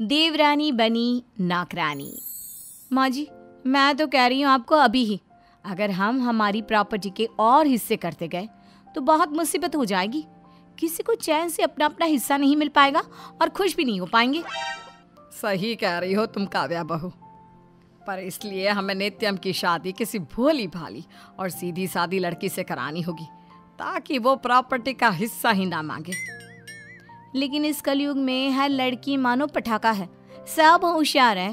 देवरानी बनी नाकरानी माँ जी, मैं तो कह रही हूँ आपको अभी ही। अगर हम हमारी प्रॉपर्टी के और हिस्से करते गए तो बहुत मुसीबत हो जाएगी। किसी को चैन से अपना अपना हिस्सा नहीं मिल पाएगा और खुश भी नहीं हो पाएँगे। सही कह रही हो तुम, काव्या बहू। पर इसलिए हमें नित्यम की शादी किसी भोली भाली और सीधी सादी लड़की से करानी होगी, ताकि वो प्रॉपर्टी का हिस्सा ही ना मांगे। लेकिन इस कलयुग में हर लड़की मानो पटाखा है। सब होशियार है।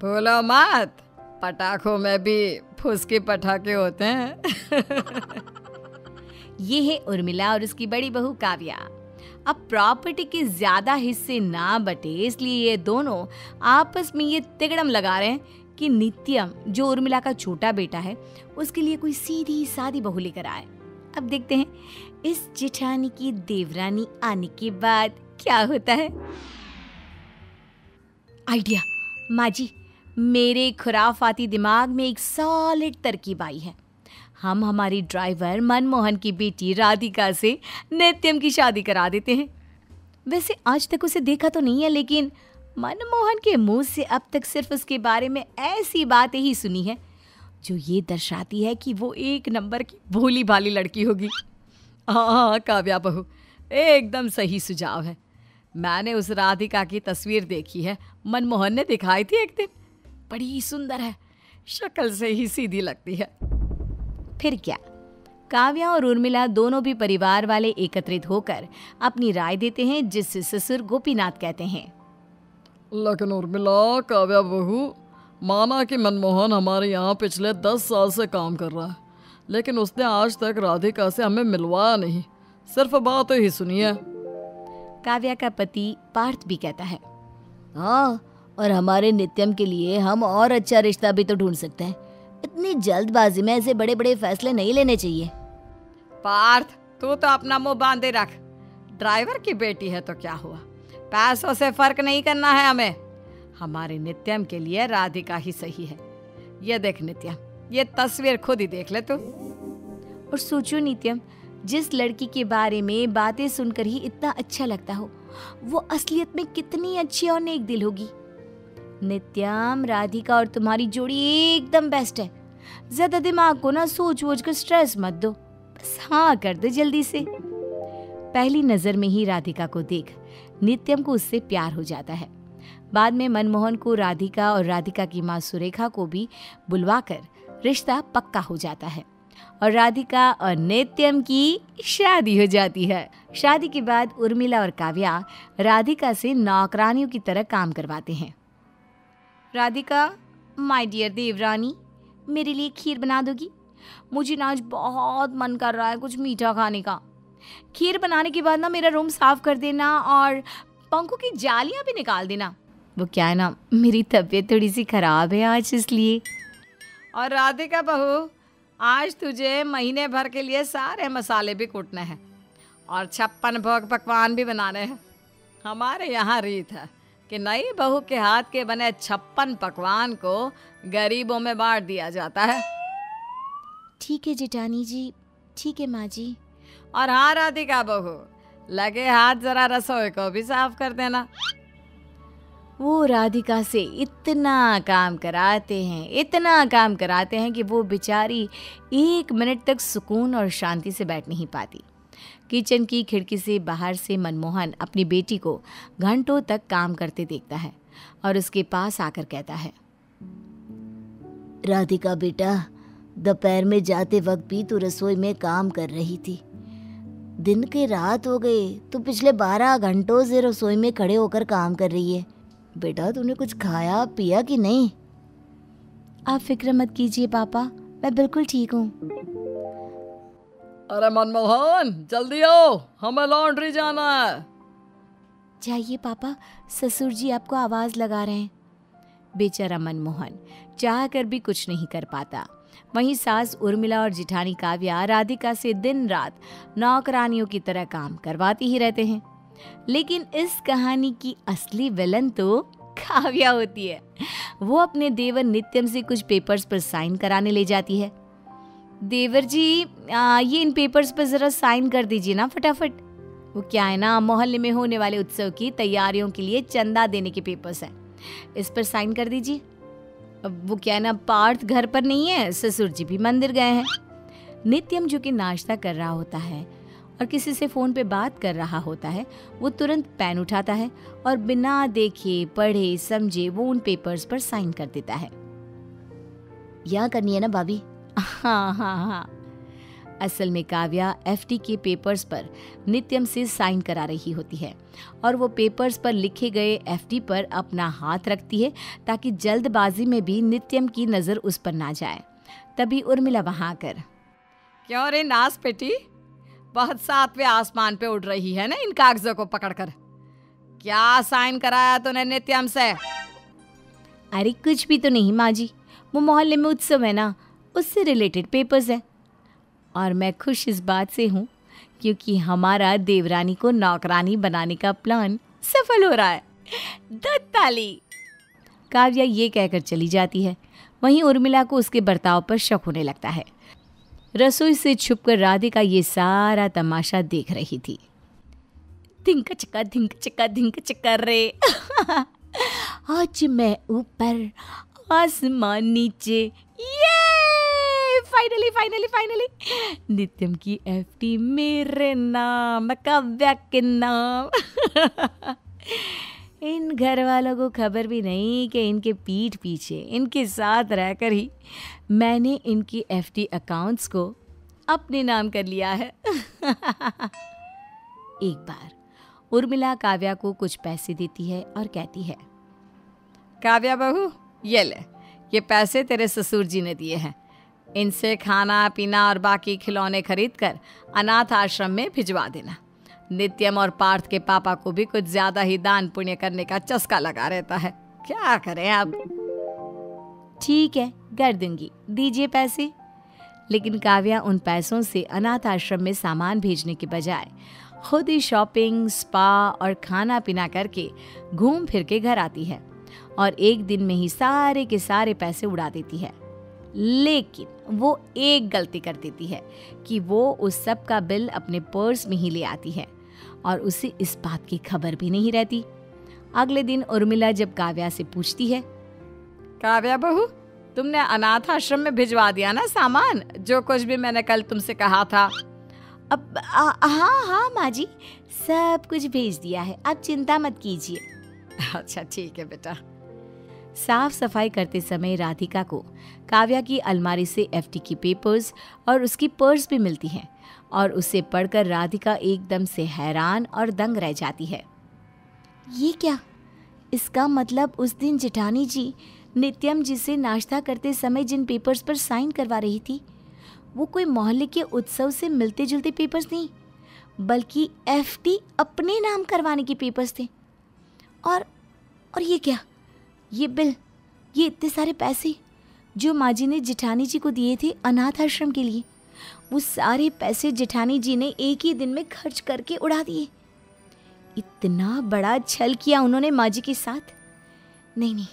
बोलो मत। पटाखों में भी फुसके पटाखे होते हैं। ये है उर्मिला और उसकी बड़ी बहू काव्या। अब प्रॉपर्टी के ज़्यादा हिस्से ना बटे इसलिए ये दोनों आपस में ये तिगड़म लगा रहे हैं कि नित्यम जो उर्मिला का छोटा बेटा है उसके लिए कोई सीधी सादी बहू लेकर आए। अब देखते हैं इस जिठानी की देवरानी आने के बाद क्या होता है? आइडिया। माँ जी मेरे खुराफाती दिमाग में एक सॉलिड तरकीब आई है। हम हमारी ड्राइवर मनमोहन की बेटी राधिका से नित्यम की शादी करा देते हैं। वैसे आज तक उसे देखा तो नहीं है, लेकिन मनमोहन के मुँह से अब तक सिर्फ़ उसके बारे में ऐसी बातें ही सुनी है, जो ये दर्शाती है कि वो एक नंबर की भोली भाली लड़की होगी। हाँ काव्या बहू, एकदम सही सुझाव है। मैंने उस राधिका की तस्वीर देखी है, मनमोहन ने दिखाई थी एक दिन। बड़ी सुंदर है, शक्ल से ही सीधी लगती है। फिर क्या? काव्या और उर्मिला दोनों भी परिवार वाले एकत्रित होकर अपनी राय देते हैं जिससे ससुर गोपीनाथ कहते हैं। लेकिन उर्मिला, काव्या बहू माना कि मनमोहन हमारे यहाँ पिछले दस साल से काम कर रहा है। लेकिन उसने आज तक राधिका से हमें मिलवाया नहीं। सिर्फ़ बात ही सुनी है काव्या का पति पार्थ भी कहता है हाँ और हमारे नित्यम के लिए हम और अच्छा रिश्ता भी तो ढूंढ सकते हैं। इतनी जल्दबाजी में ऐसे बड़े बड़े फैसले नहीं लेने चाहिए। पार्थ तू तो अपना मुँह बांधे रख। ड्राइवर की बेटी है तो क्या हुआ? पैसों से फ़र्क नहीं करना है हमें। हमारे नित्यम के लिए राधिका ही सही है। ये देख नित्यम ये तस्वीर खुद ही देख ले तू। और सोचो नित्यम, जिस लड़की के बारे में बातें सुनकर ही इतना अच्छा लगता हो, वो असलियत में कितनी अच्छी और नेक दिल होगी। नित्यम, राधिका और तुम्हारी जोड़ी एकदम बेस्ट है। ज़्यादा दिमाग को ना सोच वोच कर स्ट्रेस मत दो। बस हाँ कर दो जल्दी से। पहली नज़र में ही राधिका को देख, नित्यम को उससे प्यार हो जाता है। बाद में मनमोहन को राधिका और राधिका की माँ सुरेखा को भी बुलवाकर रिश्ता पक्का हो जाता है। और राधिका और नित्यम की शादी हो जाती है। शादी के बाद उर्मिला और काव्या राधिका से नौकरानियों की तरह काम करवाते हैं। राधिका माय डियर देवरानी, मेरे लिए खीर बना दोगी? मुझे ना आज बहुत मन कर रहा है कुछ मीठा खाने का। खीर बनाने के बाद ना मेरा रूम साफ़ कर देना और पंखों की जालियाँ भी निकाल देना। वो क्या है ना, मेरी तबीयत थोड़ी सी खराब है आज इसलिए। और राधिका बहू आज तुझे महीने भर के लिए सारे मसाले भी कूटने हैं और छप्पन भोग पकवान भी बनाने हैं। हमारे यहाँ रीत है कि नई बहू के हाथ के बने छप्पन पकवान को गरीबों में बांट दिया जाता है। ठीक है जिटानी जी ठीक है माँ जी। और हाँ राधिका बहू लगे हाथ जरा रसोई को भी साफ़ कर देना। वो राधिका से इतना काम कराते हैं, इतना काम कराते हैं कि वो बेचारी एक मिनट तक सुकून और शांति से बैठ नहीं पाती। किचन की खिड़की से बाहर से मनमोहन अपनी बेटी को घंटों तक काम करते देखता है और उसके पास आकर कहता है, राधिका बेटा, दोपहर में जाते वक्त भी तू रसोई में काम कर रही थी। दिन के रात हो गए, तू पिछले बारह घंटों से रसोई में खड़े होकर काम कर रही है। बेटा तूने कुछ खाया पिया कि नहीं? आप फ़िक्र मत कीजिए पापा मैं बिल्कुल ठीक हूँ। अरे मनमोहन जल्दी आओ हमें लॉन्ड्री जाना है। जाइए पापा ससुर जी आपको आवाज़ लगा रहे हैं। बेचारा मनमोहन चाह कर भी कुछ नहीं कर पाता। वहीं सास उर्मिला और जिठानी काव्या राधिका से दिन रात नौकरानियों की तरह काम करवाती ही रहते हैं। लेकिन इस कहानी की असली विलन तो काव्या होती है। वो अपने देवर नित्यम से कुछ पेपर्स पर साइन कराने ले जाती है। देवर जी आ, ये इन पेपर्स पर ज़रा साइन कर दीजिए ना फटाफट। वो क्या है ना मोहल्ले में होने वाले उत्सव की तैयारियों के लिए चंदा देने के पेपर्स हैं। इस पर साइन कर दीजिए। अब वो क्या है ना पार्थ घर पर नहीं है ससुर जी भी मंदिर गए हैं। नित्यम जो कि नाश्ता कर रहा होता है और किसी से फ़ोन पे बात कर रहा होता है वो तुरंत पेन उठाता है और बिना देखे पढ़े समझे वो उन पेपर्स पर साइन कर देता है। यहाँ करनी है ना भाभी? हाँ हाँ हाँ। असल में काव्या एफटी के पेपर्स पर नित्यम से साइन करा रही होती है और वो पेपर्स पर लिखे गए एफटी पर अपना हाथ रखती है ताकि जल्दबाजी में भी नित्यम की नज़र उस पर ना जाए। तभी उर्मिला वहाँ आकर क्यों रे नास बेटी? बहुत सातवें आसमान पे उड़ रही है ना इन कागजों को पकड़कर। क्या साइन कराया तूने नित्यम से? अरे कुछ भी तो नहीं माँ जी वो मोहल्ले में उत्सव है ना, उससे रिलेटेड पेपर्स है। और मैं खुश इस बात से हूँ, क्योंकि हमारा देवरानी को नौकरानी बनाने का प्लान सफल हो रहा है। दत्ताली! काव्या ये कहकर चली जाती है। वहीं उर्मिला को उसके बर्ताव पर शक होने लगता है। रसोई से छुपकर राधिका ये सारा तमाशा देख रही थी। धिंक चक्का धिंक चक्का धिंक चक्का रे। आज मैं ऊपर, आसमान नीचे। ये फाइनली फाइनली फाइनली नित्यम की एफटी मेरे नाम काव्या के नाम। इन घर वालों को खबर भी नहीं कि इनके पीठ पीछे, इनके साथ रहकर ही मैंने इनकी एफडी अकाउंट्स को अपने नाम कर लिया है। एक बार उर्मिला काव्या को कुछ पैसे देती है और कहती है, काव्या बहू, ये ले, ये पैसे तेरे ससुर जी ने दिए हैं। इनसे खाना, पीना और बाकी खिलौने खरीद कर अनाथ आश्रम में भिजवा देना। नित्यम और पार्थ के पापा को भी कुछ ज़्यादा ही दान पुण्य करने का चस्का लगा रहता है। क्या करें अब? ठीक है, कर दूँगी। दीजिए पैसे। लेकिन काव्या उन पैसों से अनाथ आश्रम में सामान भेजने के बजाय खुद ही शॉपिंग, स्पा और खाना पीना करके घूम फिर के घर आती है और एक दिन में ही सारे के सारे पैसे उड़ा देती है। लेकिन वो एक गलती कर देती है कि वो उस सब का बिल अपने पर्स में ही ले आती है। और उसे इस बात की खबर भी नहीं रहती। अगले दिन उर्मिला जब काव्या से पूछती है काव्या बहू तुमने अनाथ आश्रम में भिजवा दिया ना सामान? जो कुछ भी मैंने कल तुमसे कहा था। अब आ, हाँ हाँ माँ जी सब कुछ भेज दिया है। आप चिंता मत कीजिए। अच्छा ठीक है बेटा। साफ़ सफ़ाई करते समय राधिका को काव्या की अलमारी से एफटी की पेपर्स और उसकी पर्स भी मिलती हैं। और उसे पढ़कर राधिका एकदम से हैरान और दंग रह जाती है। ये क्या? इसका मतलब उस दिन जेठानी जी नित्यम जी से नाश्ता करते समय जिन पेपर्स पर साइन करवा रही थी, वो कोई मोहल्ले के उत्सव से मिलते जुलते पेपर्स नहीं, बल्कि एफटी अपने नाम करवाने के पेपर्स थे। और और ये क्या? ये बिल, ये इतने सारे पैसे जो माँ जी ने जिठानी जी को दिए थे अनाथ आश्रम के लिए। वो सारे पैसे जेठानी जी ने एक ही दिन में खर्च करके उड़ा दिए। इतना बड़ा छल किया उन्होंने माँ जी के साथ। नहीं नहीं,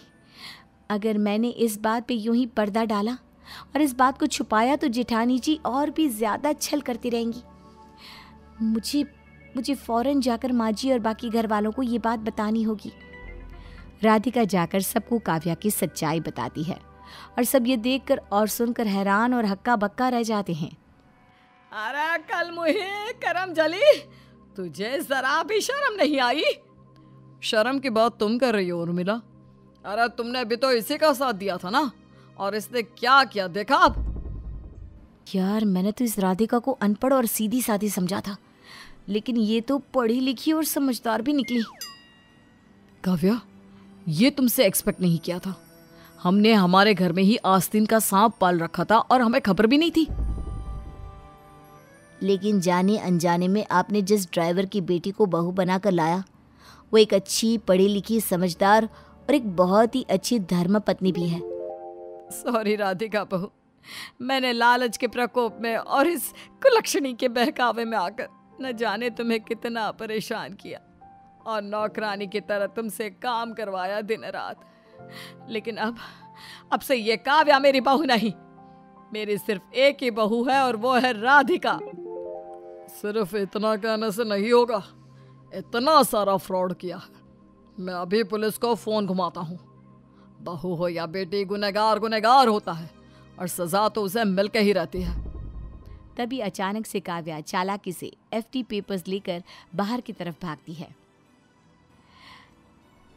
अगर मैंने इस बात पे यूँ ही पर्दा डाला और इस बात को छुपाया तो जेठानी जी और भी ज़्यादा छल करती रहेंगी। मुझे मुझे फ़ौरन जाकर माँ जी और बाकी घर वालों को ये बात बतानी होगी। राधिका जाकर सबको काव्या की सच्चाई बताती है और सब ये देखकर और सुनकर हैरान और हक्का बक्का रह जाते हैं। अरे कल मुहे करम जली। तुझे जरा भी शर्म नहीं आई? शर्म की बात तुम कर रही हो उर्मिला। अरे तुमने अभी तो इसी का साथ दिया था ना? और इसने क्या किया देखा अब यार मैंने तो इस राधिका को अनपढ़ और सीधी साधी समझा था। लेकिन ये तो पढ़ी लिखी और समझदार भी निकली। काव्या ये तुमसे एक्सपेक्ट नहीं किया था। हमने हमारे घर में ही आस्तीन का सांप पाल रखा था और हमें खबर भी नहीं थी। लेकिन जाने अनजाने में आपने जिस ड्राइवर की बेटी को बहू बनाकर लाया, वो एक अच्छी पढ़ी लिखी समझदार और एक बहुत ही अच्छी धर्म पत्नी भी है। सॉरी राधिका बहू, मैंने लालच के प्रकोप में और इस कुलक्षणी के बहकावे में आकर न जाने तुम्हें कितना परेशान किया और नौकरानी की तरह तुमसे काम करवाया दिन रात। लेकिन अब अब से ये काव्या मेरी बहू नहीं, मेरी सिर्फ़ एक ही बहू है और वो है राधिका। सिर्फ़ इतना कहने से नहीं होगा। इतना सारा फ्रॉड किया है। मैं अभी पुलिस को फ़ोन घुमाता हूँ। बहू हो या बेटी गुनहगार गुनहगार होता है और सजा तो उसे मिलके ही रहती है। तभी अचानक से काव्या चालाकी से एफटी पेपर्स लेकर बाहर की तरफ़ भागती है।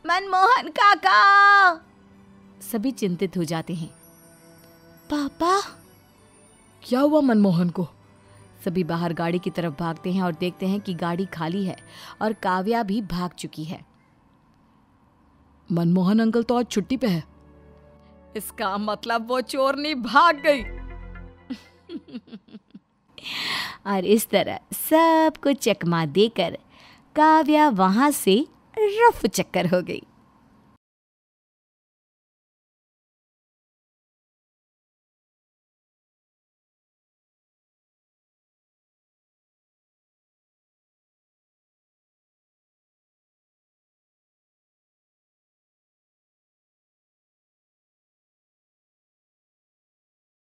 मनमोहन काका! सभी चिंतित हो जाते हैं। पापा! क्या हुआ मनमोहन को? सभी बाहर गाड़ी की तरफ़ भागते हैं और देखते हैं कि गाड़ी खाली है और काव्या भी भाग चुकी है। मनमोहन अंकल तो आज छुट्टी पे है। इसका मतलब वो चोरनी भाग गई। और इस तरह सबको चकमा देकर काव्या वहाँ से रफ चक्कर हो गई।